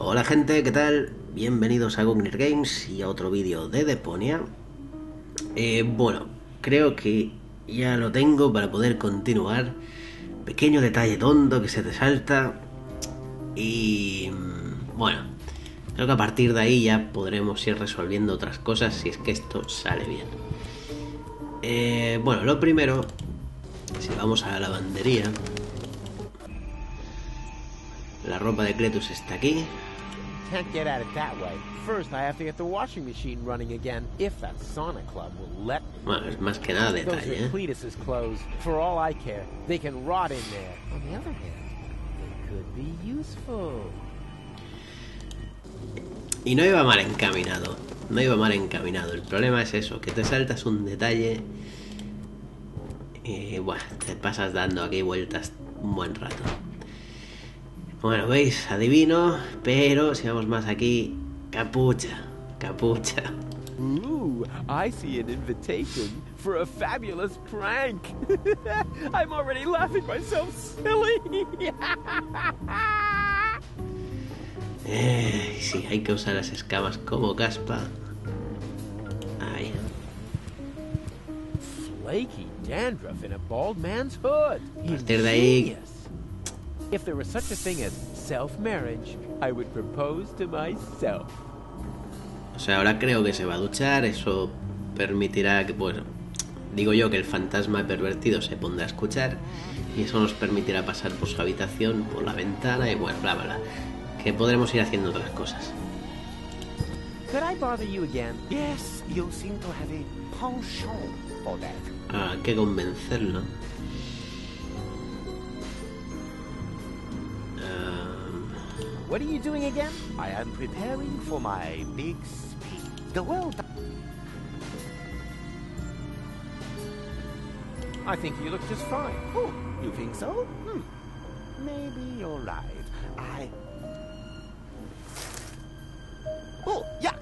Hola gente, ¿qué tal? Bienvenidos a Gogner Games y a otro vídeo de Deponia. Eh, bueno, creo que ya lo tengo para poder continuar. Pequeño detalle tonto que se te salta. Y mm, bueno, creo que a partir de ahí ya podremos ir resolviendo otras cosas si es que esto sale bien. Eh, bueno, lo primero, si vamos a la lavandería, la ropa de Cletus está aquí. Can't get at it that way. First, I have to get the washing machine running again, if that Sonic Club will let me. Bueno, es más que nada detalle, ¿eh? Cletus's clothes. For all I care, they can rot in there. On the other hand, they could be useful. Y no iba mal encaminado. No iba mal encaminado. El problema es eso, que te saltas un detalle y bueno, te pasas dando aquí vueltas un buen rato. Bueno, veis, adivino, pero si vamos más aquí, capucha, capucha. Ooh, I see an invitation for a fabulous prank. I'm already laughing myself silly. Eh, sí, hay que usar las escamas como caspa. Ahí. Flaky dandruff in a bald man's hood. partir de ahí-. If there was such a thing as self-marriage, I would propose to myself. O sea, ahora creo que se va a duchar, eso permitirá que, bueno, digo yo que el fantasma pervertido se pondrá a escuchar y eso nos permitirá pasar por su habitación, por la ventana y bueno, bla, bla, bla. Que podremos ir haciendo otras cosas. Could I bother What are you doing again? I am preparing for my big speech. The world. I think you look just fine. Oh, you think so? Hmm. Maybe you're right. I. Oh, yeah.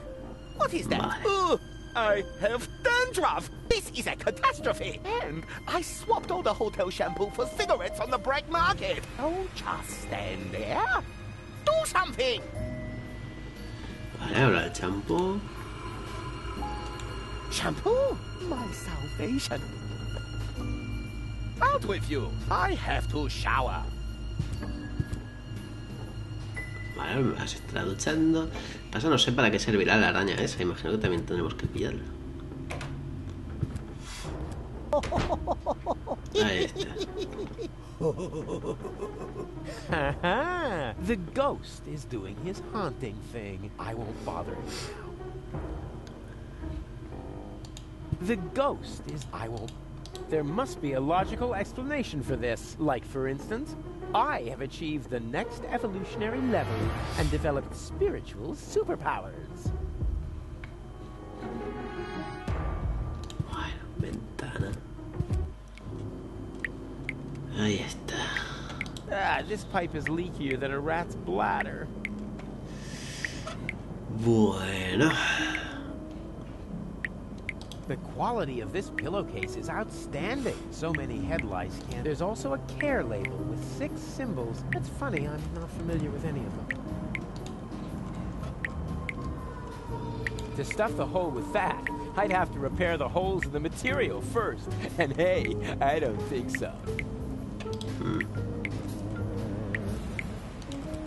What is that? Vale. Oh, I have dandruff. This is a catastrophe. And I swapped all the hotel shampoo for cigarettes on the black market. Don't just stand there. Something. Vale, ahora el champú. Shampoo? My salvation. Out with you. I have to shower. Vale, a estar duchando. Pasa, no sé para qué servirá la araña esa. Imagino que también tendremos que pillarla. Ahí está. The ghost is doing his haunting thing. I won't bother him now. The ghost is. I won't. There must be a logical explanation for this. Like, for instance, I have achieved the next evolutionary level and developed spiritual superpowers. Ahí está. Ah, this pipe is leakier than a rat's bladder. Bueno. The quality of this pillowcase is outstanding. So many headlights can. There's also a care label with six symbols. That's funny, I'm not familiar with any of them. To stuff the hole with that, I'd have to repair the holes in the material first. And hey, I don't think so.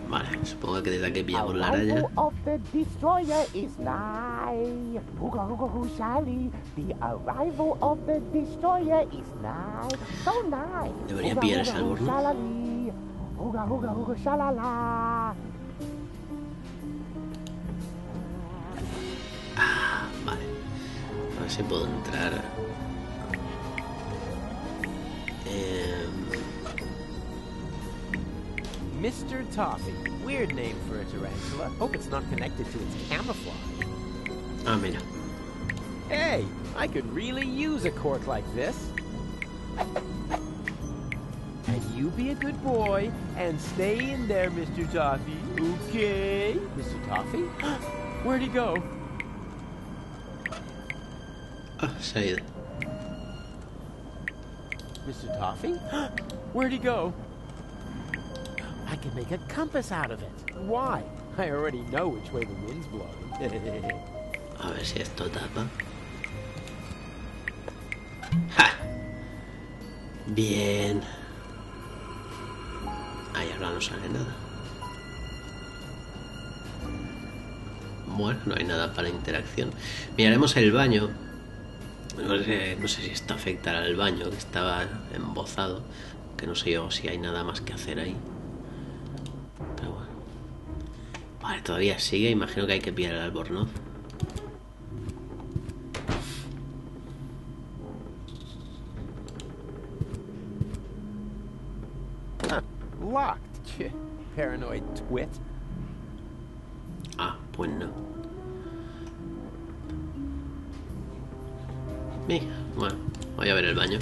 Vale, supongo que desde aquí pillamos la. Arrival of the destroyer is nigh. Hooga hoo shally. The arrival of the destroyer is nigh. So nigh. Debería pillar ese árbol, shalala. Vale. A ver si puedo entrar. Em, Mr. Toffee. Weird name for a tarantula. Hope it's not connected to its camouflage. ah, mira. Hey, I could really use a cork like this. And you be a good boy and stay in there, Mr. Toffee. Okay? Mr. Toffee? Where'd he go? Se ha ido. Mr. Toffee? Where'd he go? I can make a compass out of it. Why? I already know which way the wind's blowing. A ver si esto tapa. ¡Ja! Bien. Ahí ahora no sale nada. Bueno, no hay nada para interacción. Miraremos el baño. No sé, no sé si esto afectará al baño, que estaba embozado. Que no sé yo si hay nada más que hacer ahí. Vale, todavía sigue. Imagino que hay que pillar el albornoz. Huh, locked. Paranoid twit. Ah, pues no. Bueno, voy a ver el baño.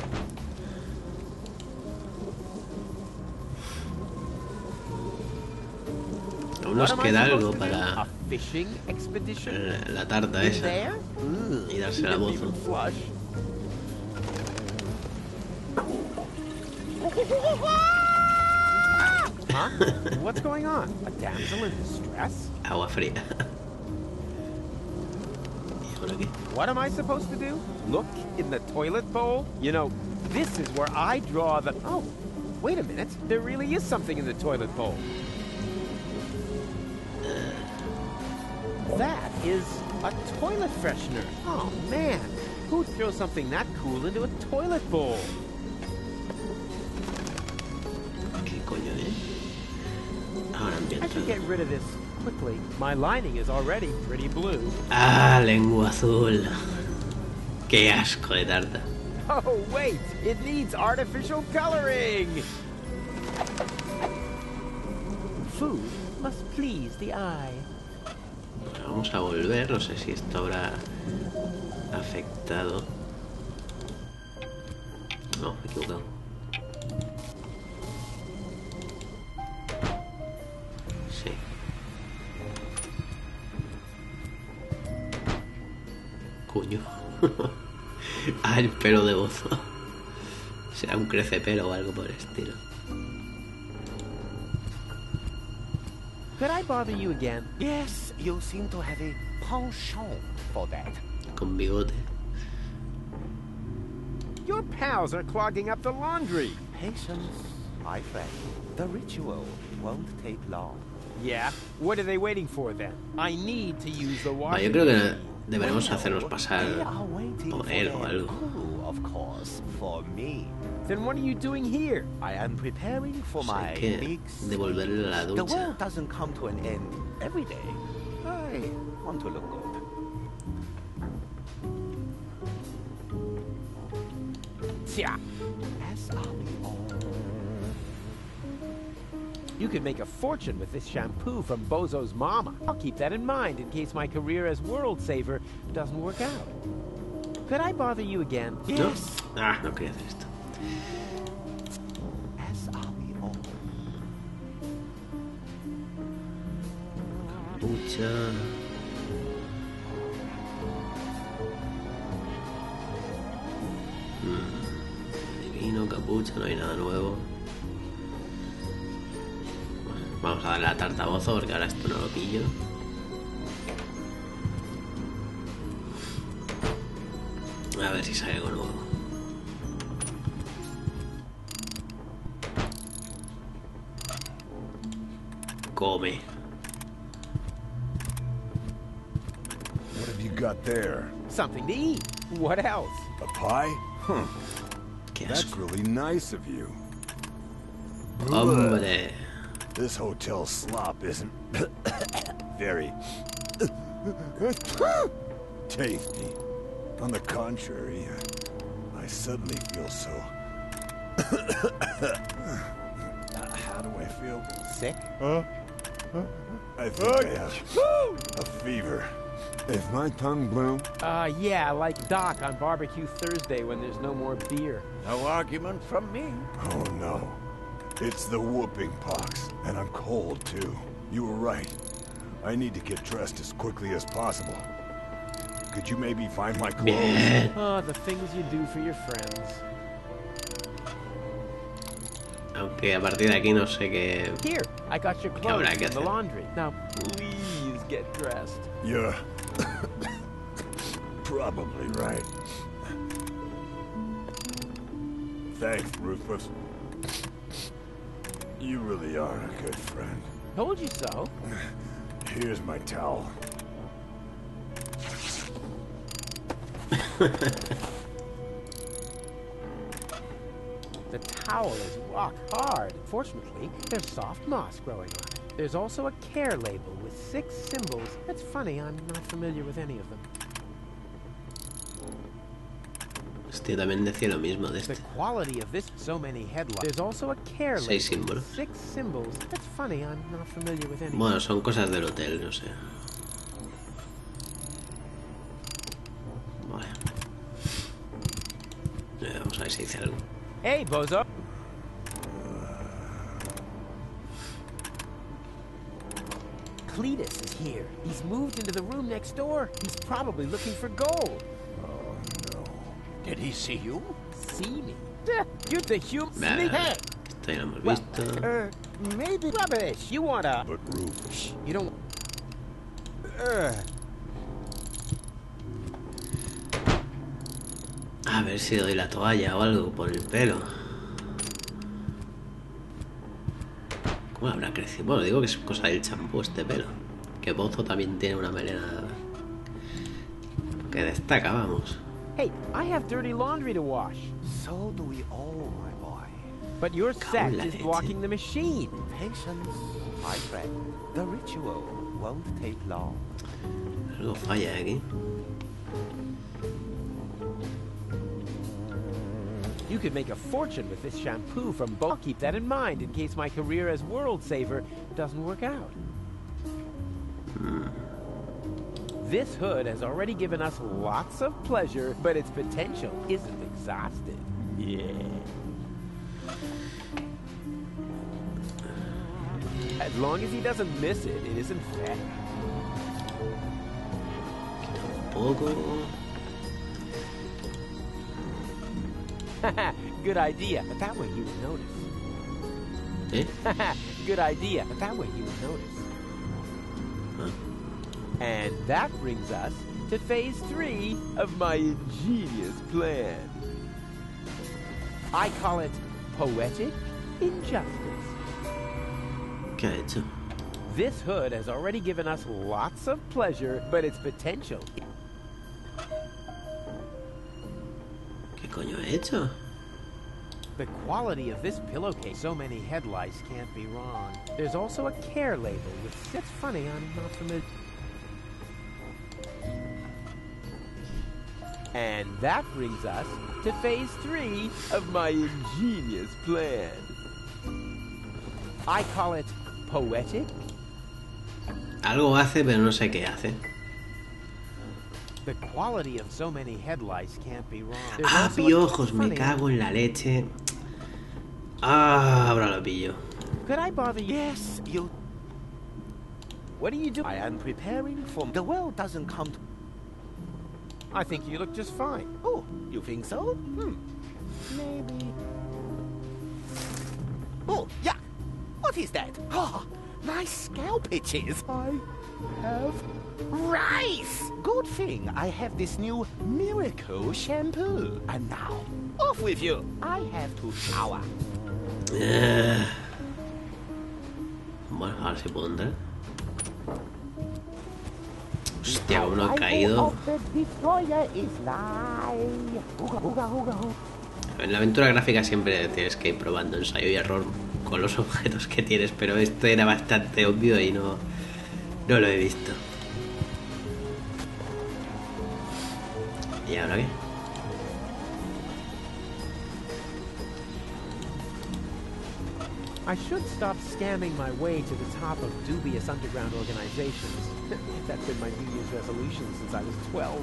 Nos queda algo para A fishing expedition? eh, la tarta esa there? y darse la voz. even flush. Huh? What's going on? A damsel in distress? Agua fría. What am I supposed to do? Look in the toilet bowl? You know, this is where I draw the. Oh, wait a minute. There really is something in the toilet bowl. That is a toilet freshener. Oh, man. Who'd throw something that cool into a toilet bowl? ¿Qué coño es? Ahora I should get rid of this quickly. My lining is already pretty blue. Ah, lengua azul. Qué asco de tarta. Oh, wait! It needs artificial coloring! Food must please the eye. Vamos a volver, no sé si esto habrá afectado. No, me he equivocado. Sí. Coño. ah, el pelo de bozo. Será un crecepelo o algo por el estilo. Bother you again? Yes, you seem to have a penchant for that. Con bigote. Your pals are clogging up the laundry. Patience, my friend. The ritual won't take long. Yeah? What are they waiting for then? I need to use the Va, washing yo creo que machine. deberemos Well, hacernos They pasar are waiting por for él o their algo. guru, of course, for me. Then what are you doing here? I am preparing for Pues my hay que big devolverle la The world doesn't come to an end every day. I want to look good. Tja. As are we all. You could make a fortune with this shampoo from Bozo's mama. I'll keep that in mind in case my career as world saver doesn't work out. Could I bother you again? ¿No? Ah, no quería hacer esto. Mm, Divino, capucha, no hay nada nuevo. Vamos a darle a bozo porque ahora esto no lo pillo. A ver si sale algo nuevo. Come. What have you got there? Something to eat. What else? A pie? Huh. Qué That's really nice of you. Hombre. This hotel slop isn't very tasty. On the contrary, I suddenly feel so. Uh, How do I feel? Sick? I think I have a fever. Is my tongue blue? Uh, yeah, like Doc on Barbecue Thursday when there's no more beer. No argument from me. Oh no. It's the whooping pox, and I'm cold too. You were right. I need to get dressed as quickly as possible. Could you maybe find my clothes? Bien. Oh, the things you do for your friends. Aunque a partir de aquí no sé qué... Here, I got your ¿Qué habrá clothes que from the hacer? laundry. Now, please get dressed. You're probably right. Thanks, Rufus. You really are a good friend. Told you so. Here's my towel. The towel is rock hard. Fortunately, there's soft moss growing on it. There's also a care label with six symbols. It's funny, I'm not familiar with any of them. Hostia, también decía lo mismo de The quality of this, so many headlines. There's also a care label Seis símbolos. six symbols. It's funny, I'm not familiar with any. of Bueno, son cosas del hotel, no sé. Vale. Eh, Vamos a ver si dice algo. Hey, bozo. Cletus is here. He's moved into the room next door. He's probably looking for gold. Oh, no. Did he see you? See me? Duh, You're the human Bah, sneak. Hey, esto ya well, visto. er, maybe rubbish. You want a... But Rufus, you don't. Uh, A ver si doy la toalla o algo por el pelo. ¿Cómo habrá crecido? Bueno, digo que es cosa del champú este pelo. Que Bozo también tiene una melena que destaca, vamos. hey, I have dirty laundry to wash. So do we all, my boy. But your set la is blocking the machine. Patience, my friend. The ritual won't take long. Algo falla aquí. You could make a fortune with this shampoo from Bo. I'll keep that in mind in case my career as world saver doesn't work out. This hood has already given us lots of pleasure, but its potential isn't exhausted. Yeah. As long as he doesn't miss it, it isn't fair. Un Good idea, but that way you would notice. ¿Eh? Good idea, but that way you would notice. And that brings us to phase three of my ingenious plan. I call it poetic injustice. ¿Qué ha? This hood has already given us lots of pleasure, but its potential. ¿Qué coño he hecho? The quality of this pillowcase, so many headlights can't be wrong. There's also a care label which It's funny, I'm not familiar. And that brings us to phase three of my ingenious plan. I call it poetic Algo hace, pero no sé qué hace. The quality of so many headlights can't be wrong. Ah, piojos, me cago en la leche. Ah, ahora lo pillo. Could I bother you? Yes, you. What do you do? I am preparing for. The world doesn't come to. I think you look just fine. Oh, you think so? Hmm. Maybe. Oh, yeah. What is that? Oh, nice scalp itches. I have rice. Good thing I have this new miracle shampoo. And now, off with you. I have to shower. Eh. Bueno, ahora sí puedo entrar. Hostia, como no ha caído. En la aventura gráfica siempre tienes que ir probando ensayo y error con los objetos que tienes, pero esto era bastante obvio y no, no lo he visto. ¿Y ahora qué? I should stop scamming my way to the top of dubious underground organizations. That's been my New Year's resolution since I was 12.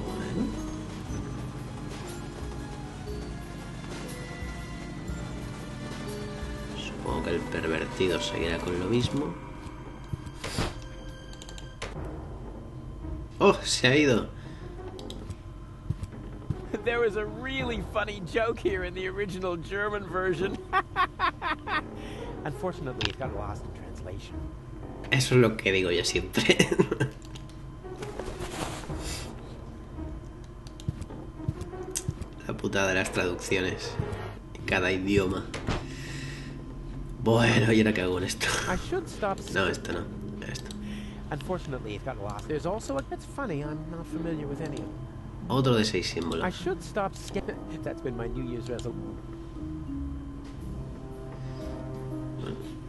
Bueno. Supongo que el pervertido seguirá con lo mismo. ¡Oh! Se ha ido. There was a really funny joke here in the original German version. Unfortunately, it got lost in translation. Eso es lo que digo yo siempre. La putada de las traducciones. En cada idioma. Bueno, ¿y ahora qué hago con esto? I should stop. No, esto no. Unfortunately, it got lost. There's also a. It's funny. I'm not familiar with any of them. Otro de seis I símbolos. should stop. That's been my New Year's resolution.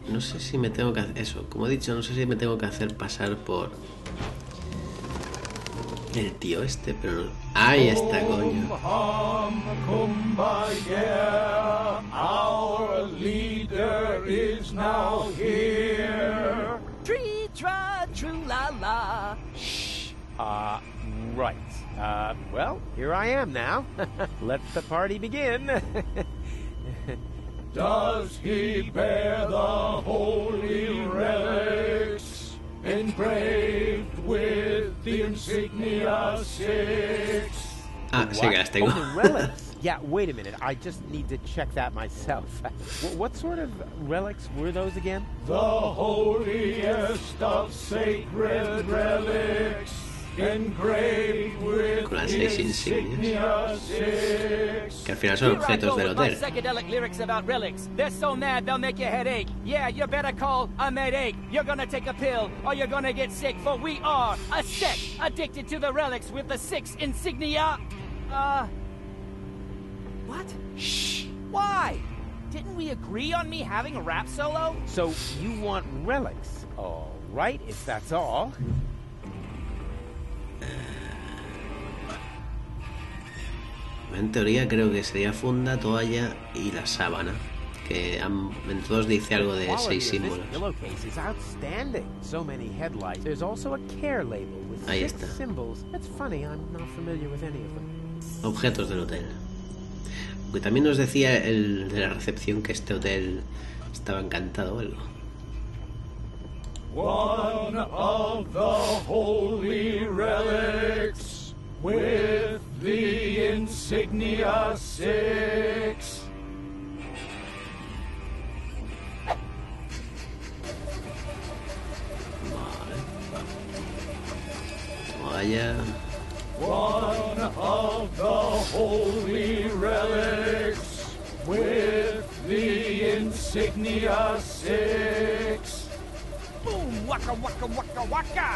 No sé si me tengo que hacer eso. Como he dicho, no sé si me tengo que hacer pasar por el tío este, pero no. Ahí está, coño. Kumbaya, our leader is now here. Tree, tra, true, la, la. Uh, right. Uh, well, here I am now. Let the party begin. Does he bear the holy relics engraved with the insignia six? Ah, sí que las tengo. Oh, the relics. yeah, wait a minute. I just need to check that myself. Wh- what sort of relics were those again? The holiest of sacred relics engraved with Con las the seis insignias. insignia six. Que al final son Here I objetos del hotel. psychedelic lyrics about relics. They're so mad they'll make your head ache. Yeah, you better call a medic. You're gonna take a pill or you're gonna get sick. For we are a sect addicted to the relics with the six insignia. Uh. What? Shh. Why? Didn't we agree on me having a rap solo? So you want relics? All right, if that's all. En teoría creo que sería funda, toalla y la sábana. Que en todos dice algo de seis símbolos. Ahí está. Objetos del hotel. Aunque también nos decía el de la recepción que este hotel estaba encantado o algo. One of the holy relics with the insignia six. Toalla. One of the holy relics with the insignia six. Boom! Waka waka waka waka!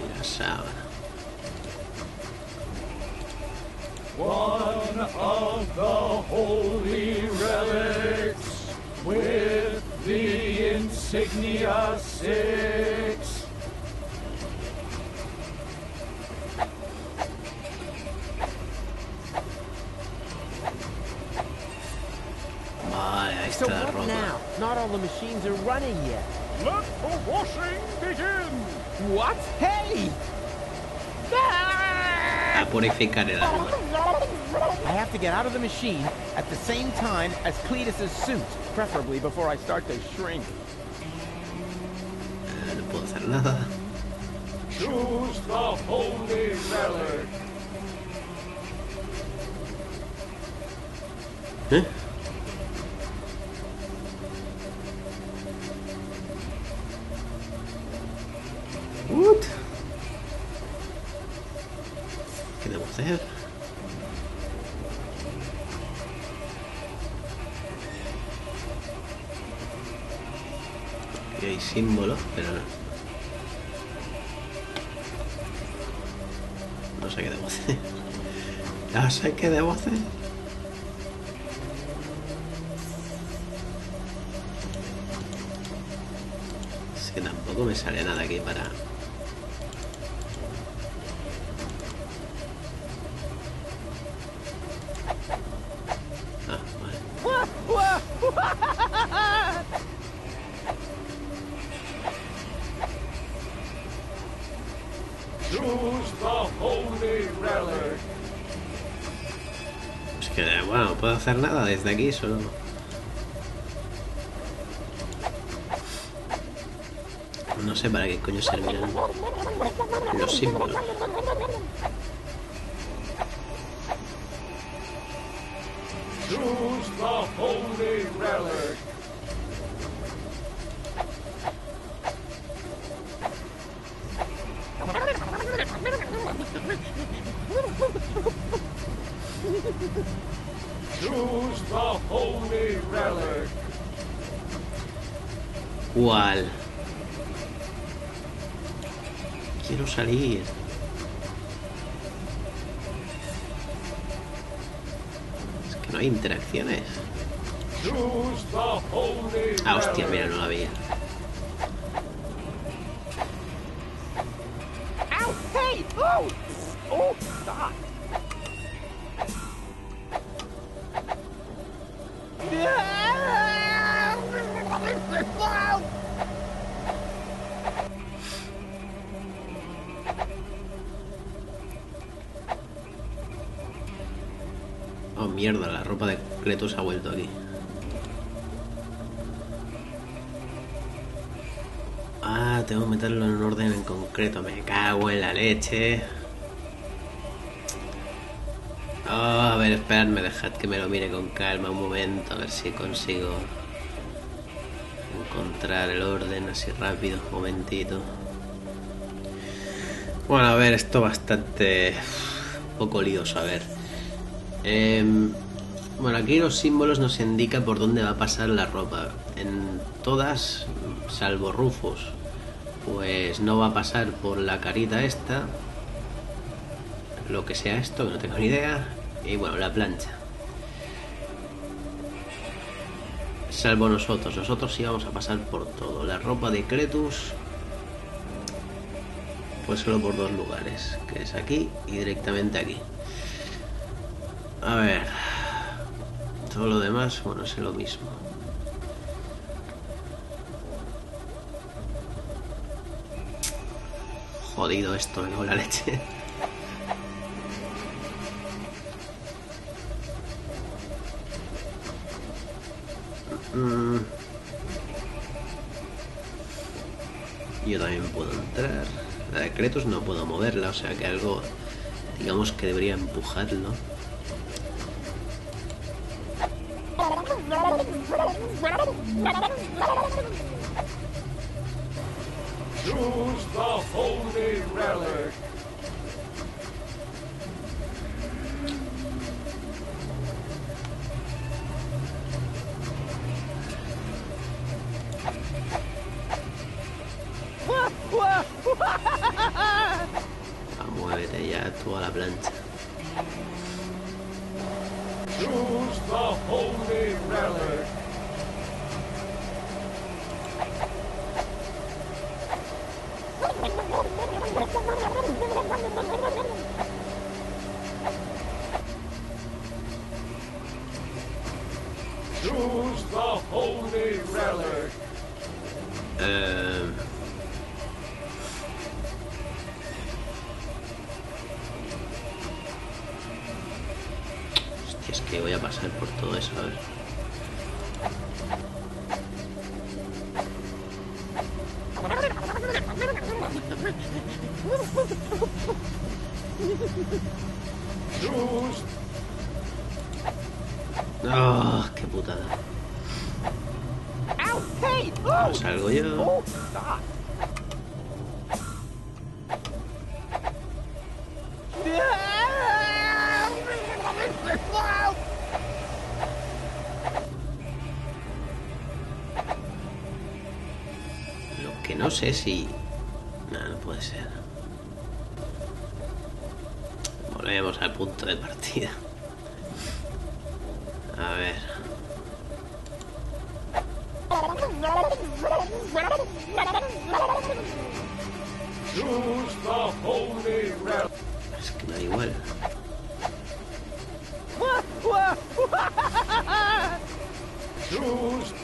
y la sábana. One of the holy relics with the insignia six. Vale, So está la what now? Not all the machines are running yet. Let the washing begin! What? Hey! A purificar el alma. I have to get out of the machine at the same time as Cletus's suit, preferably before I start to shrink. No puedo hacer nada. Choose the holy relic. ¿Eh? Símbolos, pero no. No sé qué debo hacer. No sé qué debo hacer. Que tampoco me sale nada aquí para... Ah, vale. Choose the holy relic. Es que, bueno, no puedo hacer nada desde aquí, solo... No sé para qué coño servirán los símbolos. Choose the holy relic. Choose the holy relic. Quiero salir. Es que no hay interacciones. Ah, hostia, mira, no la ropa de Cletus ha vuelto aquí. Ah, tengo que meterlo en un orden en concreto. Me cago en la leche. Ah, a ver, esperadme, dejad que me lo mire con calma un momento, a ver si consigo encontrar el orden así rápido. Un momentito. Bueno, a ver, esto bastante poco lioso, a ver. Em, bueno, aquí los símbolos nos indican por dónde va a pasar la ropa. En todas, salvo Rufus, pues no va a pasar por la carita esta. Lo que sea esto, que no tengo ni idea. Y bueno, la plancha. Salvo nosotros, nosotros sí vamos a pasar por todo. La ropa de Cletus, pues solo por dos lugares, que es aquí y directamente aquí. A ver. Todo lo demás, bueno, es lo mismo. Jodido esto, me en la leche. Mm. Yo también puedo entrar. La de Cretos no puedo moverla, o sea que algo, digamos que debería empujarlo. Choose the holy relic. dioses y... No, no puede ser. Volvemos al punto de partida. A ver. Es que no hay igual.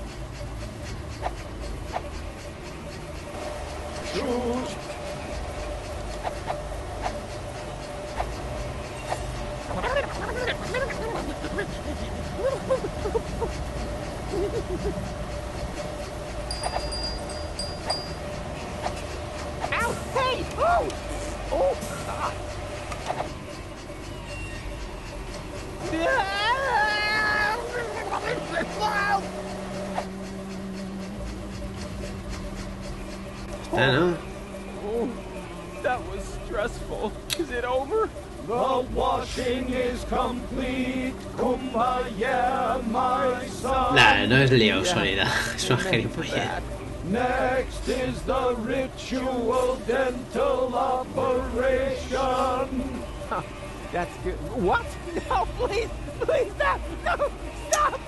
Nah, no es Leo Soledad, es una gilipollas. Next is the ritual dental operation. That's good. What? No, please, please, stop! No, stop!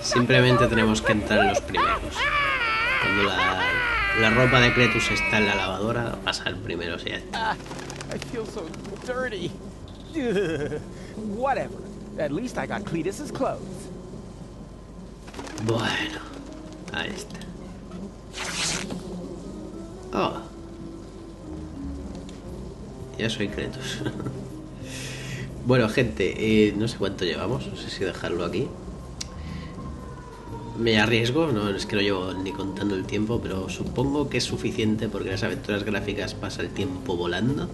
Simplemente tenemos que entrar los primeros. Cuando la, la ropa de Cletus está en la lavadora, pasar primero si ya está. Ah, I feel so dirty. Whatever. At least I got Cletus's clothes. Bueno, ahí está. Oh. Ya soy Cletus. bueno, gente, eh, no sé cuánto llevamos, no sé si dejarlo aquí. Me arriesgo, no es que no llevo ni contando el tiempo, pero supongo que es suficiente porque las aventuras gráficas pasa el tiempo volando.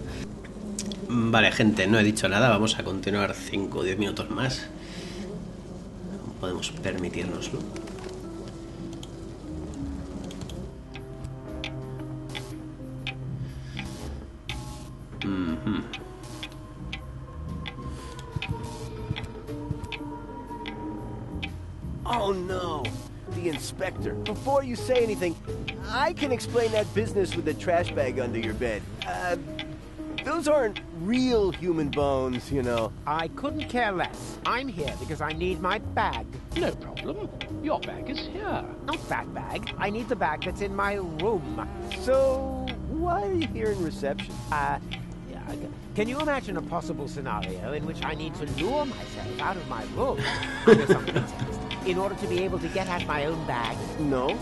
Vale, gente, no he dicho nada, vamos a continuar 5 o 10 minutos más. Podemos permitirnoslo. Oh no! The inspector. Before you say anything, I can explain that business with the trash bag under your bed. Uh, those aren't real human bones, you know. I couldn't care less. I'm here because I need my bag. No problem. Your bag is here. Not that bag. I need the bag that's in my room. So, why are you here in reception? Uh, yeah, I- can you imagine a possible scenario in which I need to lure myself out of my room under some pretext in order to be able to get at my own bag? No.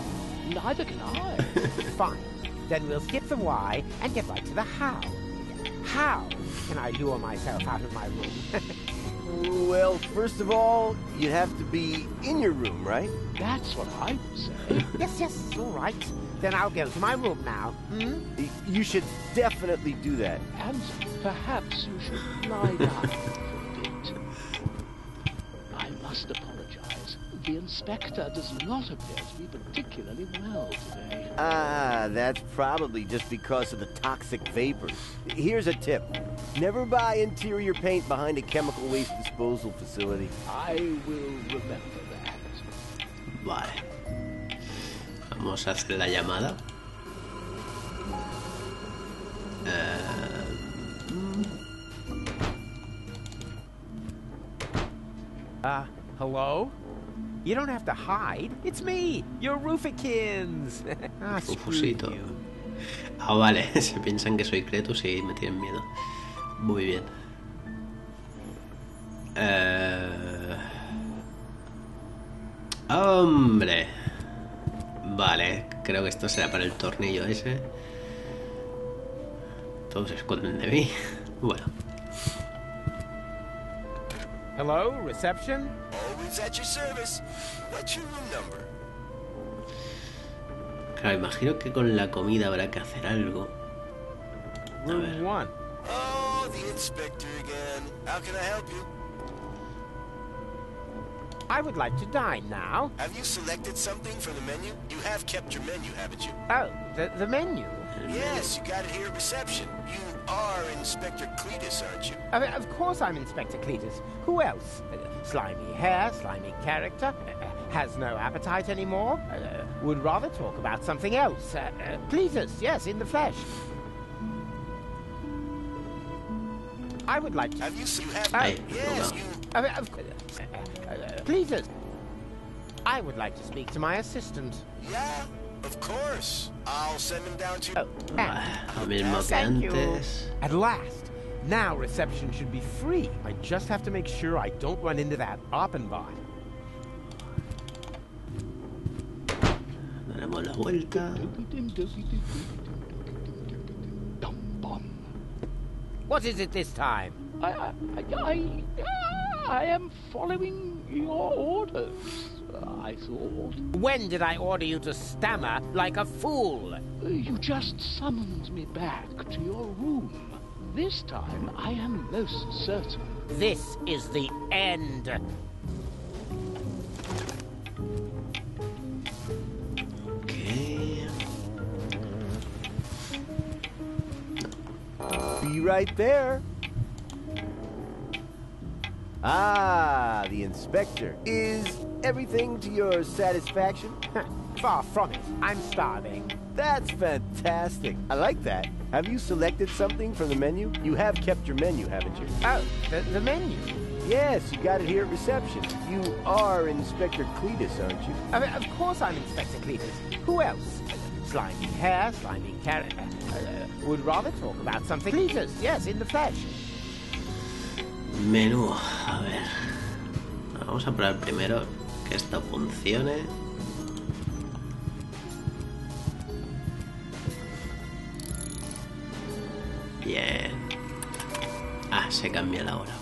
Neither can I. Fine. Then we'll skip the why and get right to the how. How can I lure myself out of my room? Well, first of all, you'd have to be in your room, right? That's what I would say. yes, yes, all right. Then I'll go to my room now. Hmm? You should definitely do that. And perhaps you should lie down The inspector does not appear to be particularly well today. Ah, that's probably just because of the toxic vapors. Here's a tip. Never buy interior paint behind a chemical waste disposal facility. I will remember that. Vale. Vamos a hacer la llamada. Uh, hello? You don't have to hide. It's me, your Roofikins. ah, Rufusito. Ah, vale. Se piensan que soy Cletus y me tienen miedo. Muy bien. Eh... Hombre. Vale, creo que esto será para el tornillo ese. Todos se esconden de mí. Bueno, Hello, reception? Always at your service. What's your room number? claro, imagino que con la comida habrá que hacer algo. A ver. Room one. Oh, the inspector again. How can I help you? I would like to dine now. Have you selected something from the menu? You have kept your menu, haven't you? Oh, the, the menu. Yes, you got it here at reception. You are Inspector Cletus, aren't you? I of course I'm Inspector Cletus. Who else? Uh, slimy hair, slimy character, uh, uh, has no appetite anymore, uh, would rather talk about something else. Uh, uh, Cletus, yes, in the flesh. I would like to... Have you? s- You have. Yes, you. I of course... Uh, uh, Cletus. I would like to speak to my assistant. Yeah, of course. I'll send him down to. you. Oh, and Lo mismo que Thank you. At last. Now reception should be free. I just have to make sure I don't run into that Oppenbot. Daremos la vuelta. What is it this time? I, I, I, I am following your orders. I thought When did I order you to stammer like a fool? you just summoned me back to your room. This time, I am most certain. This is the end. Ok. Be right there. Ah, the inspector. Is everything to your satisfaction? Far from it. I'm starving. That's fantastic. I like that. Have you selected something from the menu? You have kept your menu, haven't you? Oh, the, the menu. Yes, you got it here at reception. You are Inspector Cletus, aren't you? I mean, of course I'm Inspector Cletus. Who else? Slimy hair, slimy carrot. Uh, would rather talk about something. Cletus, yes, in the flesh. Menú, a ver. Vamos a probar primero que esto funcione. Bien. Ah, se cambia la hora,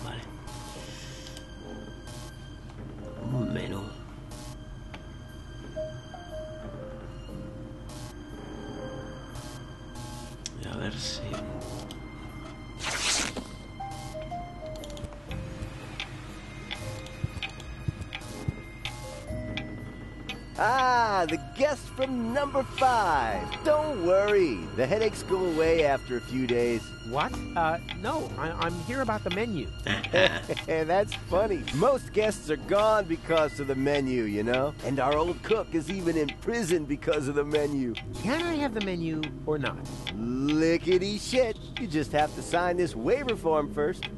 Ah, the guest from number five. Don't worry, the headaches go away after a few days. What? Uh, no, I, I'm here about the menu. That's funny. Most guests are gone because of the menu, you know? And our old cook is even in prison because of the menu. Can I have the menu or not? Lickety shit. You just have to sign this waiver form first.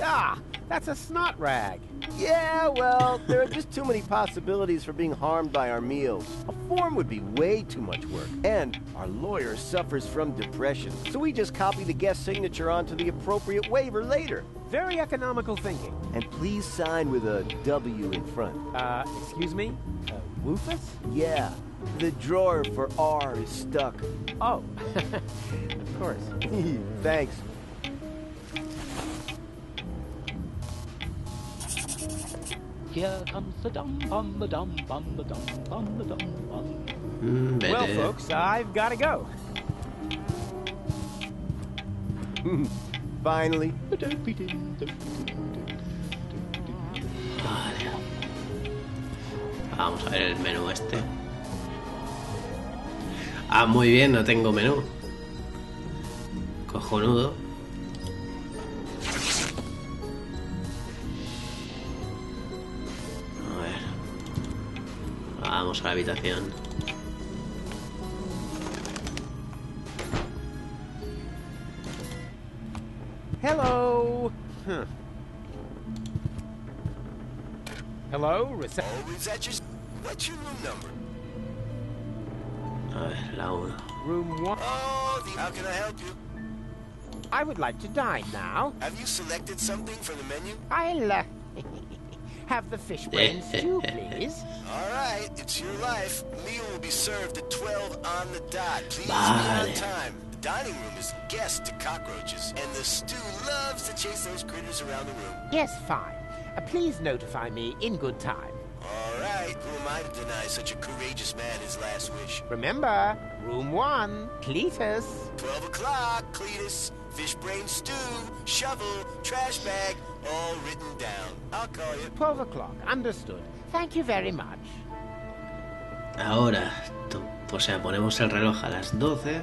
Ah, that's a snot rag. Yeah, well, there are just too many possibilities for being harmed by our meals. A form would be way too much work. And our lawyer suffers from depression, so we just copy the guest signature onto the appropriate waiver later. Very economical thinking. And please sign with a W in front. Uh, excuse me? Uh, Woofus? Yeah, the drawer for R is stuck. Oh, of course. Thanks. Here comes the dum bum the dum bum the dum bum the dum bum. Mm, Well, folks, I've got to go. Finally. Vale. Vamos a ver el menú este. Ah, muy bien, no tengo menú. Cojonudo. Vamos a la habitación. Hello. Huh. Hello, reception. Always at your... What's your room number? A ver, 1. Room one. Oh, the... How can I help you? I would like to dine now. Have you selected something from the menu? I'll uh, have the fish brain stew, please. All right, it's your life. Meal will be served at 12 on the dot. Please be on time. The dining room is guest to cockroaches, and the stew loves to chase those critters around the room. Yes, fine. Uh, please notify me in good time. All right, who am I to deny such a courageous man his last wish? Remember, room one, Cletus. 12 o'clock, Cletus. Fish brain stew, shovel, trash bag, all written down. I'll call you. 12 o'clock, understood. Thank you very much. Ahora, o sea, ponemos el reloj a las 12.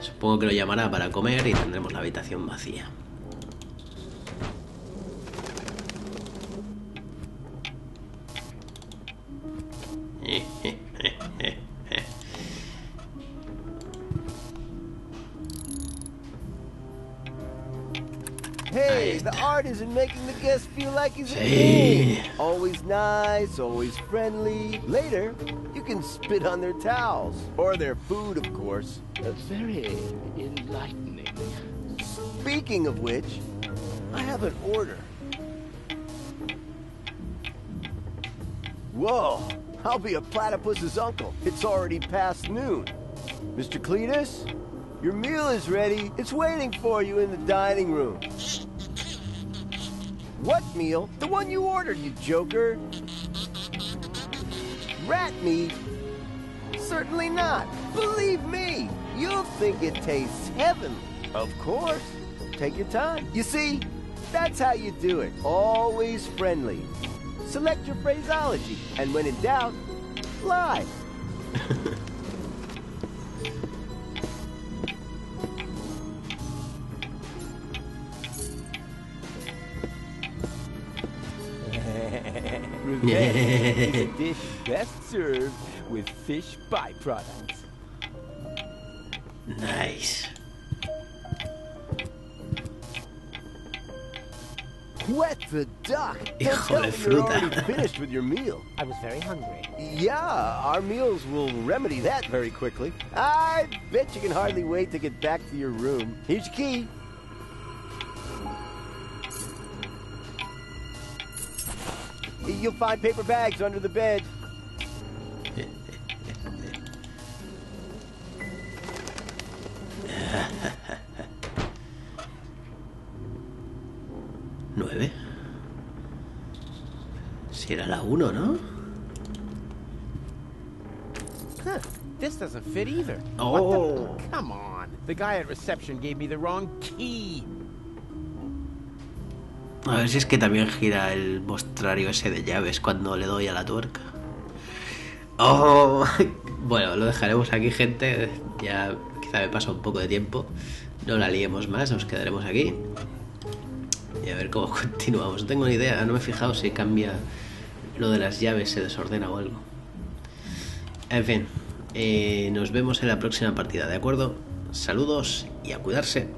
Supongo que lo llamará para comer y tendremos la habitación vacía. Hey, the art isn't making the guest feel like he's in Sí. pain. Always nice, always friendly. Later, you can spit on their towels. Or their food, of course. Uh, very enlightening. Speaking of which, I have an order. Whoa, I'll be a platypus's uncle. It's already past noon. Mr. Cletus, your meal is ready. It's waiting for you in the dining room. What meal? The one you ordered, you joker. Rat meat? Certainly not. Believe me, you'll think it tastes heavenly. Of course. Take your time. You see, that's how you do it. Always friendly. Select your phraseology, and when in doubt, lie. is a dish best served with fish byproducts. Nice. Wet the duck. Don't Hijo tell de me you're fruta. already finished with your meal. I was very hungry. Yeah, our meals will remedy that very quickly. I bet you can hardly wait to get back to your room. Here's your key. You'll find paper bags under the bed. Nueve. Si era la uno, ¿no? Huh, this doesn't fit either. Oh. What the? Oh. Come on. The guy at reception gave me the wrong key. A ver si es que también gira el mostrario ese de llaves cuando le doy a la tuerca. Oh, bueno, lo dejaremos aquí, gente. Ya quizá me pasa un poco de tiempo. No la liemos más, nos quedaremos aquí. Y a ver cómo continuamos. No tengo ni idea, no me he fijado si cambia lo de las llaves, se desordena o algo. En fin, eh, nos vemos en la próxima partida, ¿de acuerdo? Saludos y a cuidarse.